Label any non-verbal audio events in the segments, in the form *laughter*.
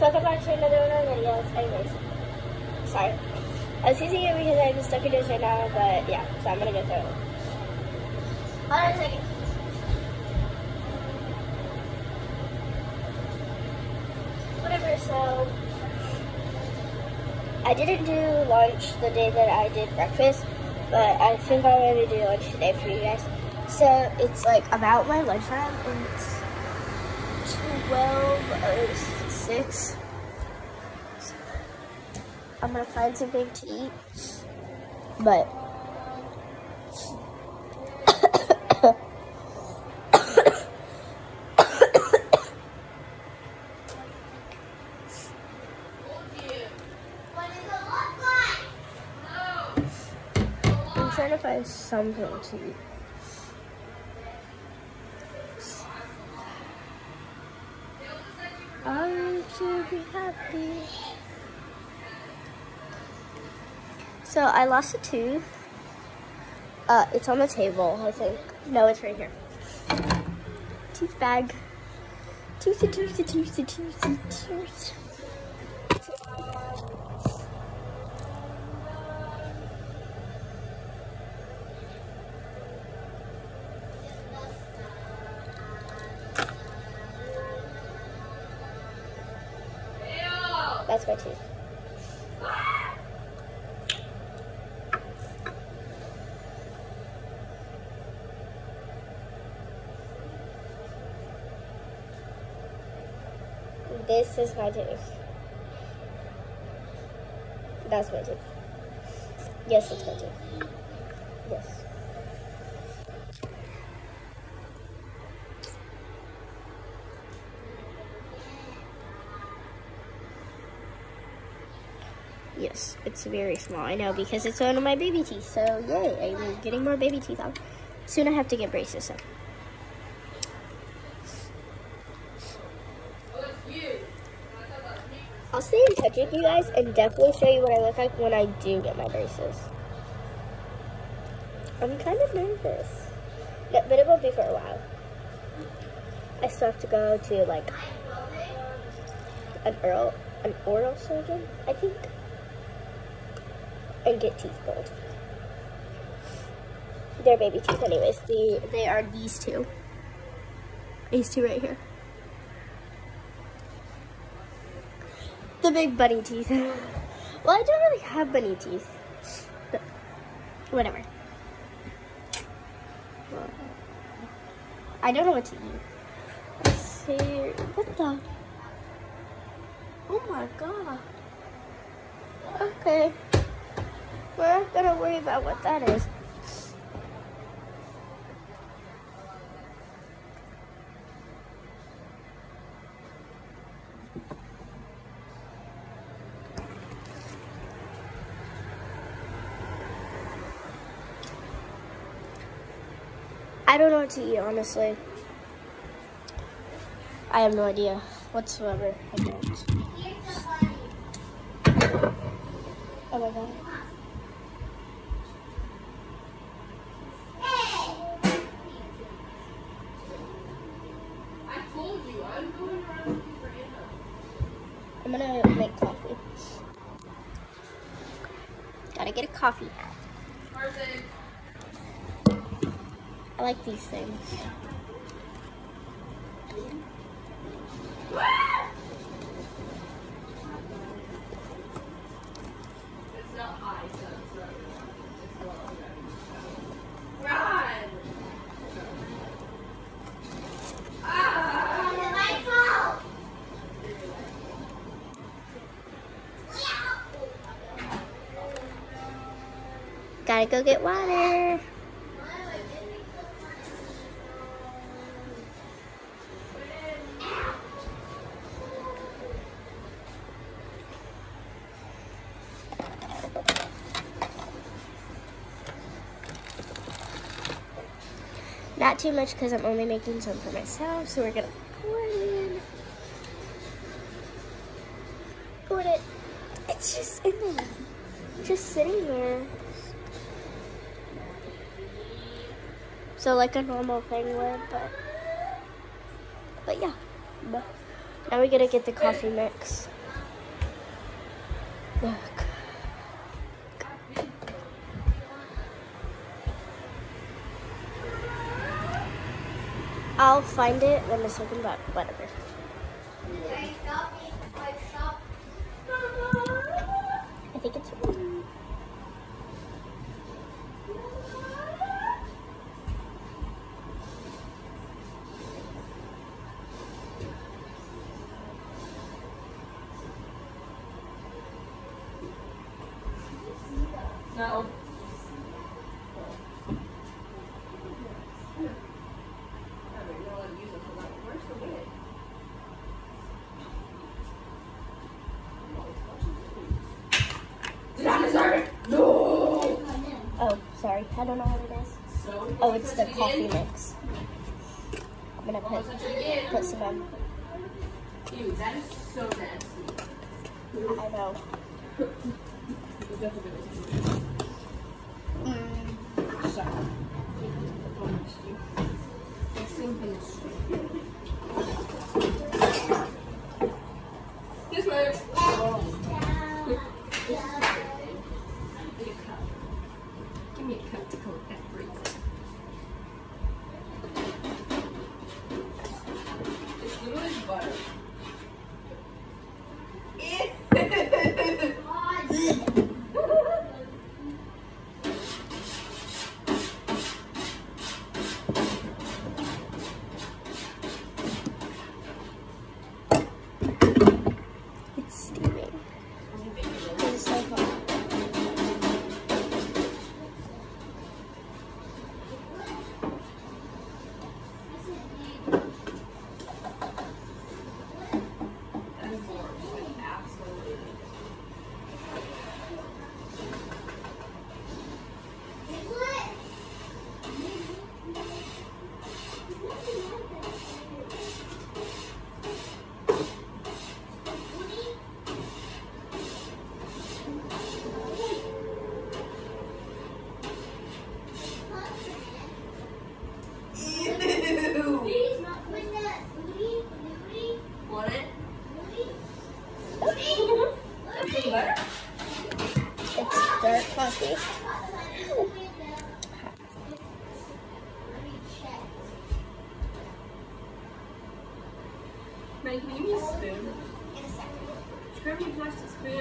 back to another one of our videos. Anyways, sorry. I was using it because I have stuff videos right now, but yeah, so I'm gonna go through it. Hold on a second. Whatever, so I didn't do lunch the day that I did breakfast, but I think I'm gonna do lunch today for you guys. So it's like about my lunchtime and it's oh 12.06. I'm gonna find something to eat, but *coughs* I'm trying to find something to eat. I should be happy. So I lost a tooth. Uh, it's on the table, I think. No, it's right here. Tooth bag. Toothy, toothy, toothy, toothy, tooth. That's my tooth. This is my tooth. That's my tooth. Yes, it's my tooth. Yes. Yes, it's very small. I know because it's one of my baby teeth. So yay, I'm getting more baby teeth out. Soon I have to get braces. So. I'll stay in touch with you guys and definitely show you what I look like when I do get my braces. I'm kind of nervous, but it won't be for a while. I still have to go to like an oral, an oral surgeon, I think and get teeth pulled. They're baby teeth anyways. The, they are these two. These two right here. The big bunny teeth. *laughs* well, I don't really have bunny teeth. But whatever. I don't know what to eat. Let's see. What the? Oh my god. Okay. We're not gonna worry about what that is. I don't know what to eat, honestly. I have no idea whatsoever. I don't. Oh my god. I'm gonna make coffee. Gotta get a coffee. I like these things. Gotta go get water. Not too much because I'm only making some for myself, so we're gonna pour it in. Put it. It's just in there, just sitting there. So like a normal thing would, but but yeah. Now we gotta get the coffee mix. Look. I'll find it in a second, but whatever. I think it's. I don't know what it is. So. Oh, it's the coffee again. mix. I'm gonna put touch it again. put some in. Ew, that is so nasty. I know. You definitely did. Mm. Cup to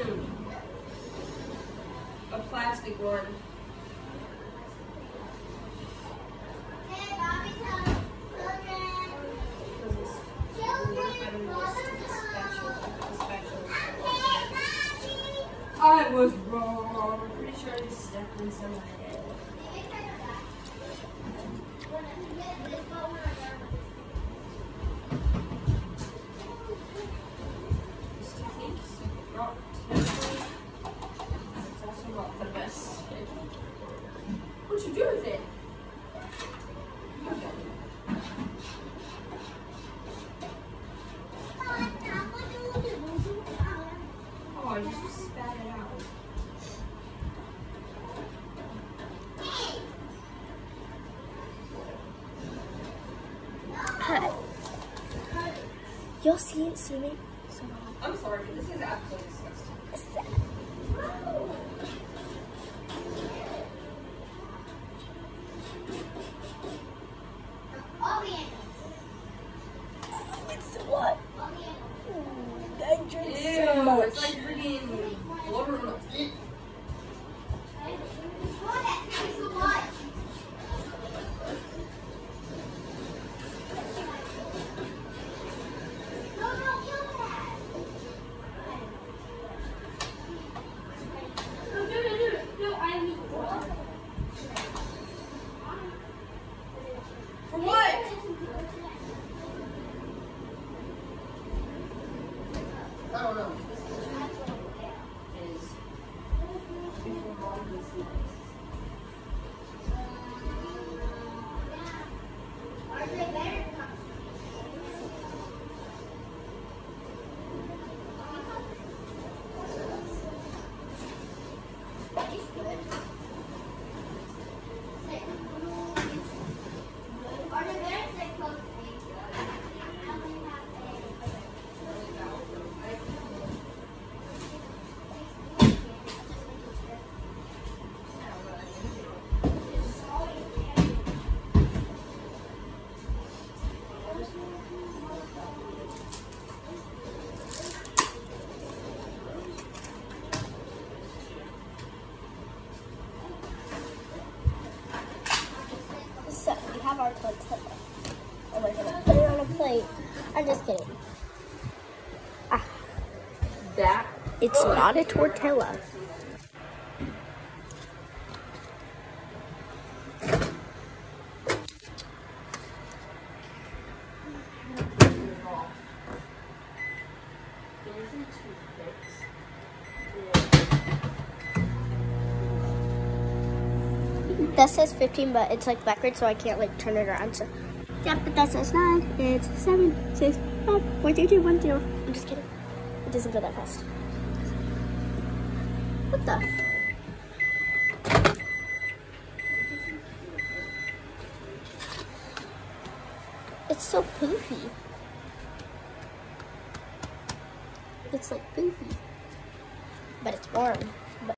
A plastic one. I was wrong. I'm pretty sure I just stepped in some You'll see it soon. So I'm sorry, but this is absolutely disgusting. Obrigada. I'm just kidding. Ah, That it's not a tortilla. That says 15, but it's like backwards, so I can't like turn it around. So, yeah, but that says 9. It's 7, 6, 5, 4, 3, 2, 1, 0. I'm just kidding. It doesn't go that fast. What the? It's so poofy. It's like poofy. But it's warm.